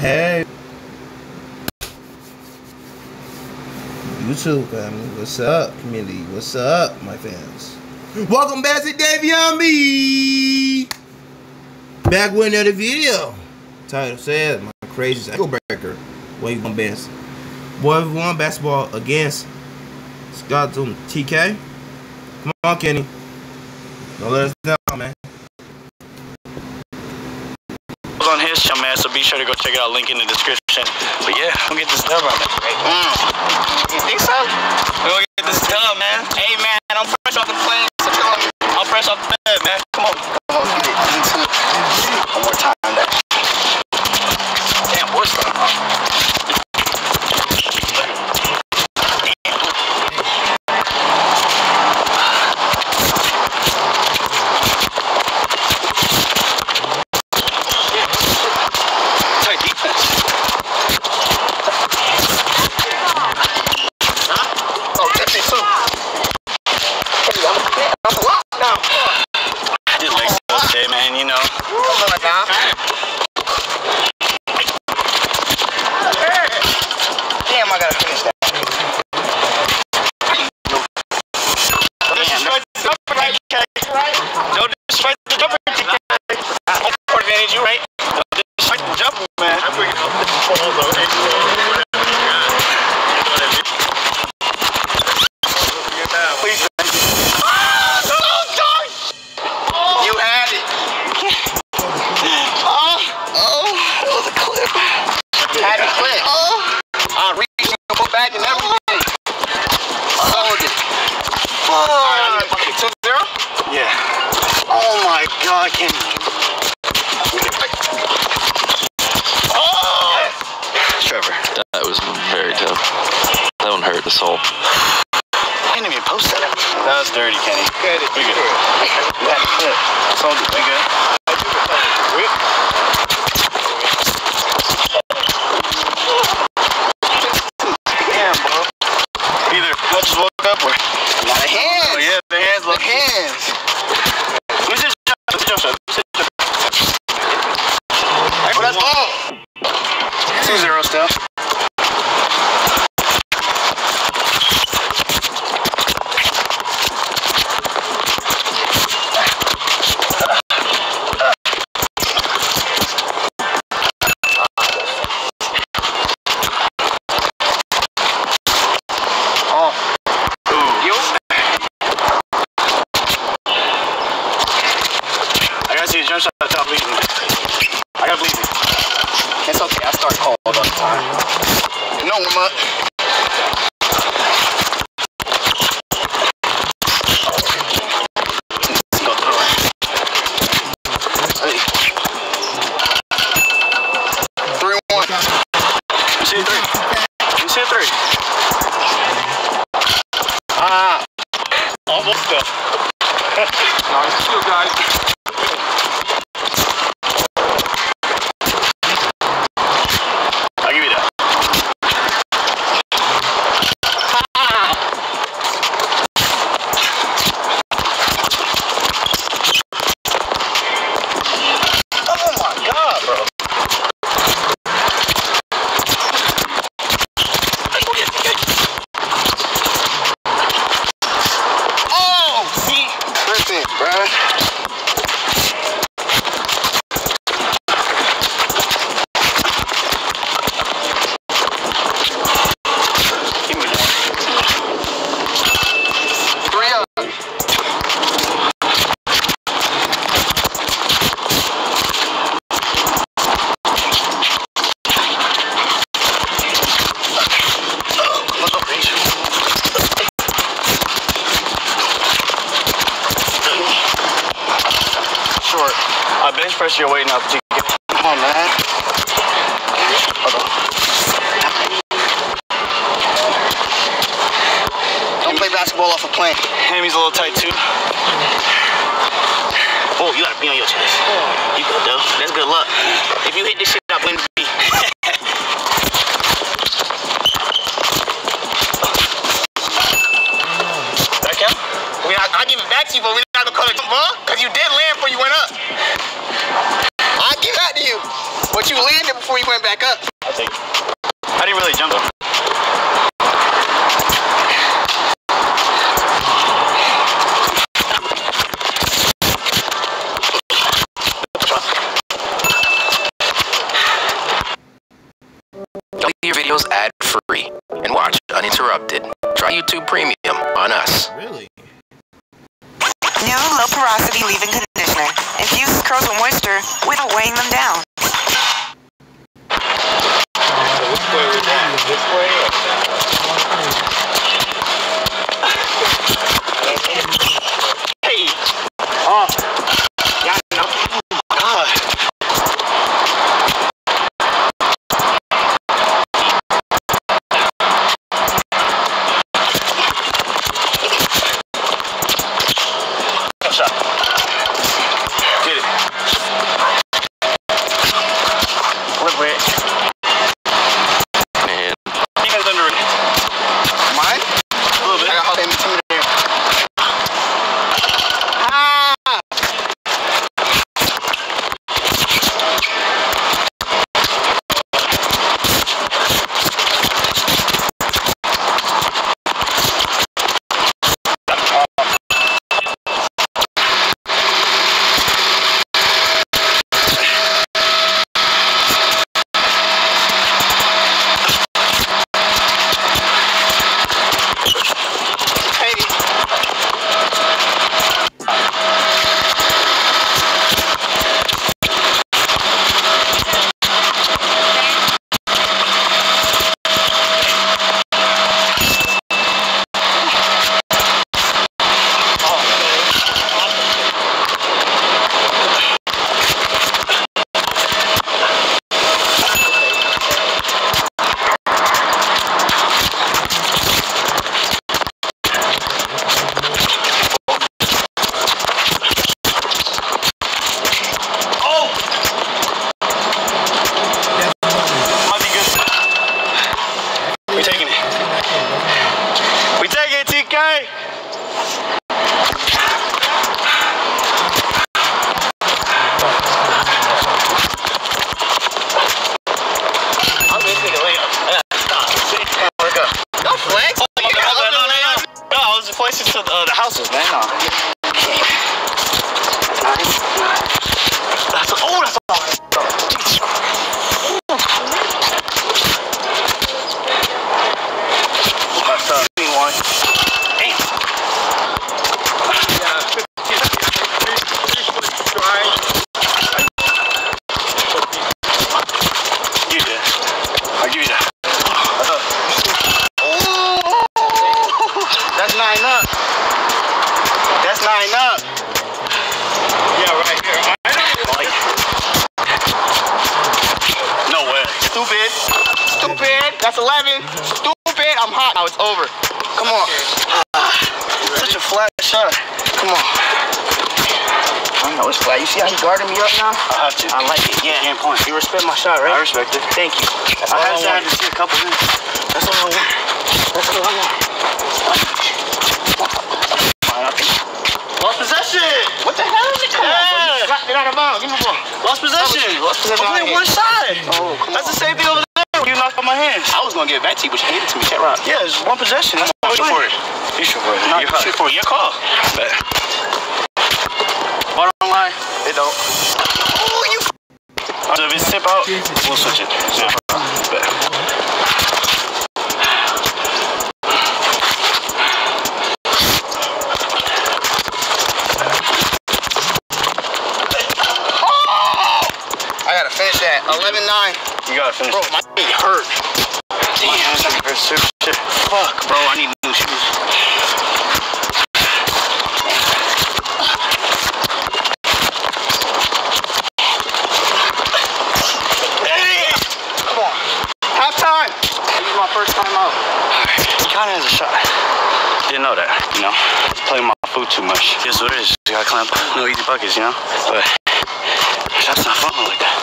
Hey. YouTube family, what's up, community? What's up, my fans? Welcome back to Davveon B. Back with another video. Title says my crazy cycle breaker. What you want best? Boy, we won basketball against Scum TK. Come on, Kenny. Don't let us down, man. on his channel, man, so be sure to go check it out. Link in the description. But yeah, we'll get this on it. Mm. You think so? We'll get this dub, man. Hey, man, I'm fresh off the plane. I'm fresh off the bed, man. Come on. upward. My hands. Oh, yeah, the hands. Look. The hands. Let me see your shot. Let me see press videos ad free and watch uninterrupted. Try YouTube Premium on us. Really? New low porosity leave-in conditioner infuses curls with moisture without weighing them down. Taking I know it's flat. You see how he guarded me up now? I have to. I like it. Yeah. Game point. You respect my shot, right? I respect it. Thank you. That's I all I, had to see a couple minutes. That's all I want. That's all I want. Lost possession. What the hell? Come on, bro. You slapped it out of bounds. Give me the ball. Lost possession. Lost possession. I'm playing one side. Oh, come That's the same thing over there. You knocked out my hands. I was gonna get it back to you, but you handed it to me. Check rock. Yeah, it's one possession. That's what shoot for it. You shoot for it. No, you shoot for it. Your call. Bottom it don't. Oh, you. So if it's tip out, we'll switch it. Out. I gotta finish that. 11-9. You gotta finish Bro, my knee hurt. Damn, that's gonna hurt too. Shit. Fuck, bro, I need new shoes. Hey! Come on. Halftime. This is my first time out. He kind of has a shot. Didn't know that, you know. Playing my food too much. Guess what it is. You gotta clamp. No easy buckets, you know. But shots not falling like that.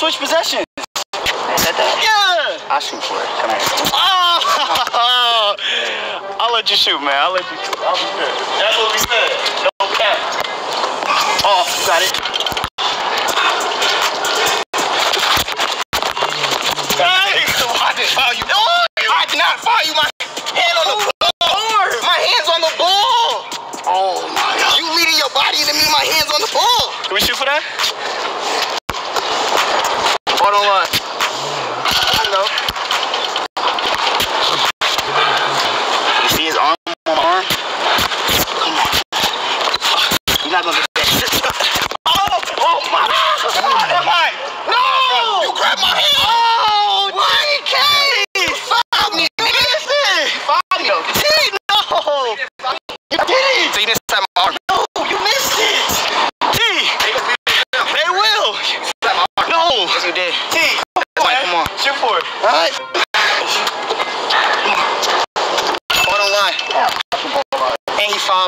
switch possessions. Yeah. I shoot for it. Come here. Oh, I'll let you shoot, man. I'll let you. Shoot. I'll be good. That's what we said. No cap. Oh, got it.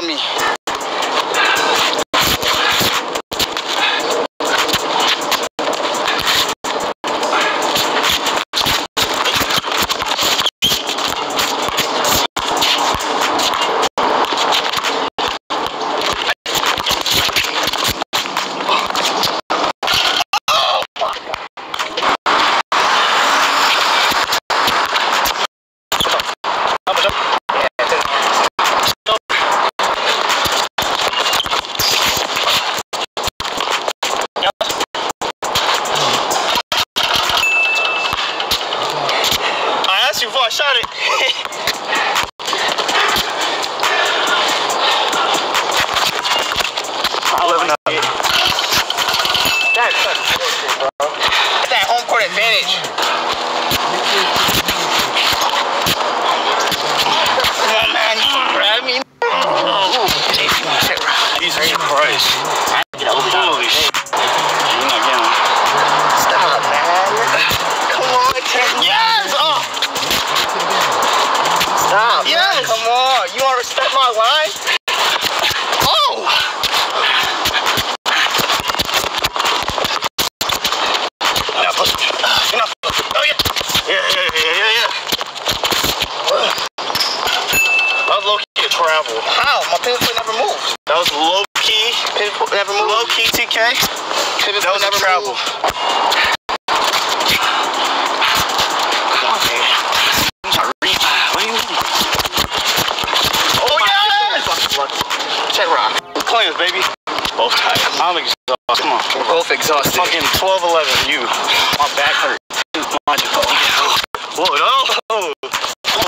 And You want to respect my line? Oh! Now push. Now push. Oh, yeah. Yeah, yeah, yeah, yeah, yeah. That was low key a travel. How? My pivot foot never moved. That was low key. Pivot foot never moved. Low key TK. Pivot that was never a travel. Oh both exhausted. Fucking 12 11. You. My back hurts. Logical. Whoa, no. Oh,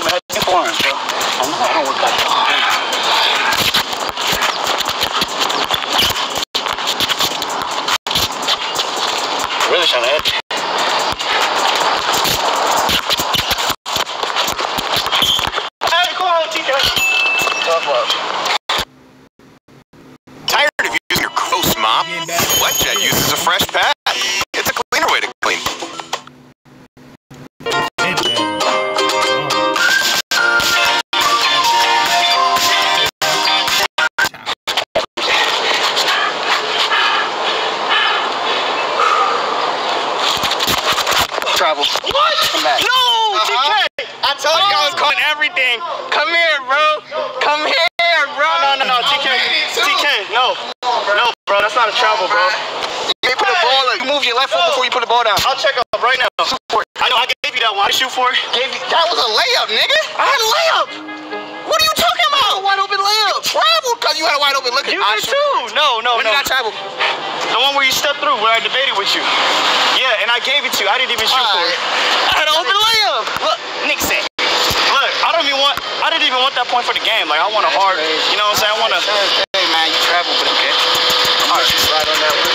man. That's foreign, bro. I know I don't work out. Really trying to hit. Hey, come on, TK. Tough love. Tired of using your gross mop? Wetjet uses a fresh pad. That's not a travel, bro. You put the ball. You move your left foot before you put the ball down. I'll check up right now. Shoot for it. I know I gave you that one. I shoot for it. Gave you. That was a layup, nigga. I had a layup. What are you talking about? A wide open layup. Travel, cause you had a wide open look. You did too. No, no, when no. When did I travel? The one where you stepped through, where I debated with you. Yeah, and I gave it to you. I didn't even shoot for it. I had an open layup. Look, Nick said. Look, I don't even want. I didn't even want that point for the game. Like I want a hard. You know what I'm saying? I want to. Hey man, you travel, but okay. All right, on that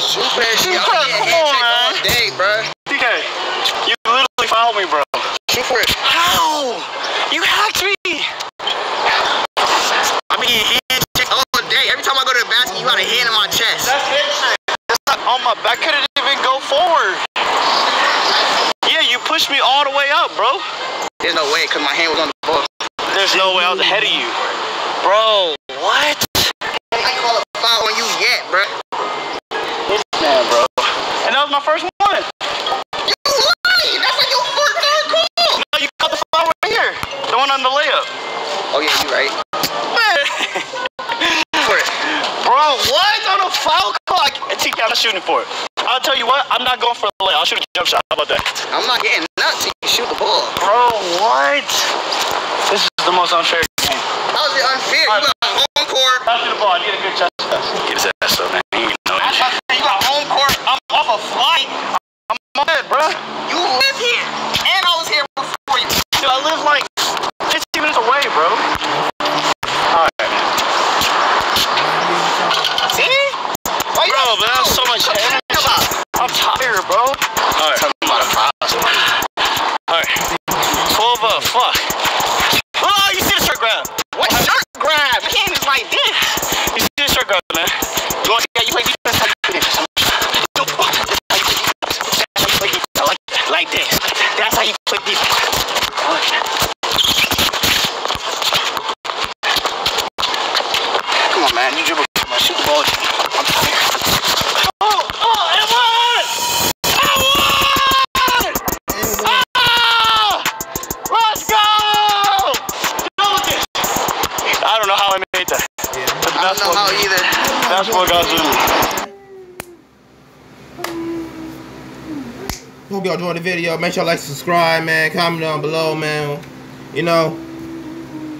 me! Shoot that shit. You I'm can't- getting come on, handshake man. all day, bro. TK, you literally fouled me, bro. Shoot for it. How? You hacked me! I mean, handshake all day. Every time I go to the basket, you got a hand in my chest. That's handshake. That's not on my back. couldn't even go forward. Yeah, you pushed me all the way up, bro. There's no way, because my hand was on the ball. There's no way I was ahead of you. Bro, what? I call a foul on you yet, bro. This man, bro. And that was my first one. You lying. That's like your first third call. No, you got the foul right here. The one on the layup. Oh, yeah, you right. For it. Bro, what? On a foul clock? TK, I'm not shooting for it. I'll tell you what, I'm not going for a layup. I'll shoot a jump shot. How about that? I'm not getting nuts till you shoot the ball. Bro, what? This is the most unfair game. How is it unfair? You got home court. Pass me the ball. I need a good chest pass. Get his ass up, man. He ain't know that shit. You got home court. I'm off a flight. I'm on it, bro. You live here. And I was here before you. Dude, I live like 15 minutes away, bro. Come on, man. You dribble. Come on, shoot the ball. I'm tired. Oh, oh, it won! It won! Ah! Let's go! I don't know how I made that. But I don't know how either. That's what got Zulu. Hope y'all enjoyed the video. Make sure you like, subscribe, man. Comment down below, man. You know,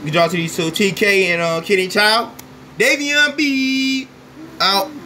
good job to these two, TK and uh, Kenny Chao. Davveon B. Out.